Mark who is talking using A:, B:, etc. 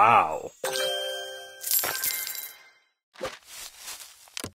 A: Wow.